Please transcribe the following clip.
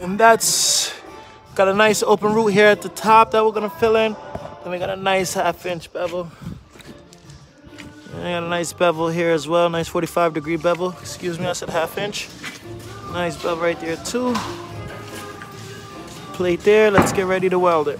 And that's got a nice open root here at the top that we're gonna fill in. Then we got a nice half inch bevel. And I got a nice bevel here as well, nice 45 degree bevel. Excuse me, I said half inch. Nice bevel right there too. Plate there, let's get ready to weld it.